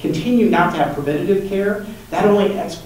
continue not to have preventative care, that only ex-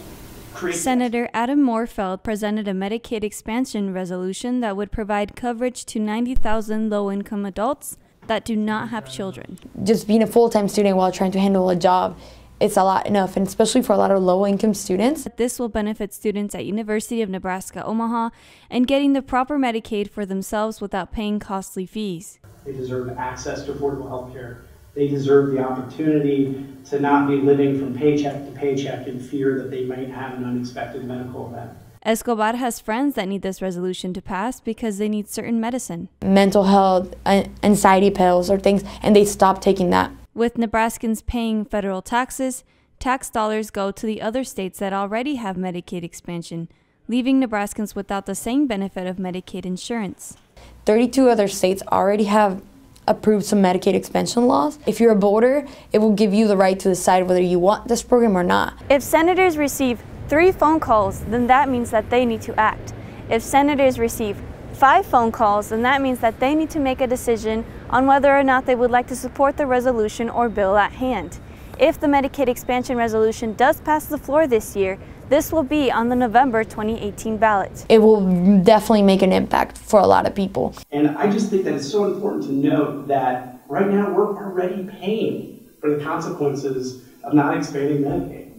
creates. Senator Adam Morfeld presented a Medicaid expansion resolution that would provide coverage to 90,000 low income adults that do not have children. Just being a full time student while trying to handle a job, it's a lot enough, and especially for a lot of low income students. This will benefit students at University of Nebraska Omaha and getting the proper Medicaid for themselves without paying costly fees. They deserve access to affordable health care. They deserve the opportunity to not be living from paycheck to paycheck in fear that they might have an unexpected medical event. Escobar has friends that need this resolution to pass because they need certain medicine. Mental health, anxiety pills, or things, and they stop taking that. With Nebraskans paying federal taxes, tax dollars go to the other states that already have Medicaid expansion, leaving Nebraskans without the same benefit of Medicaid insurance. 32 other states already have approved some Medicaid expansion laws. If you're a voter, it will give you the right to decide whether you want this program or not. If senators receive three phone calls, then that means that they need to act. If senators receive five phone calls, then that means that they need to make a decision on whether or not they would like to support the resolution or bill at hand. If the Medicaid expansion resolution does pass the floor this year, this will be on the November 2018 ballot. It will definitely make an impact for a lot of people. And I just think that it's so important to note that right now we're already paying for the consequences of not expanding Medicaid.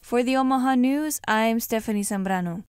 For the Omaha News, I'm Stephanie Zambrano.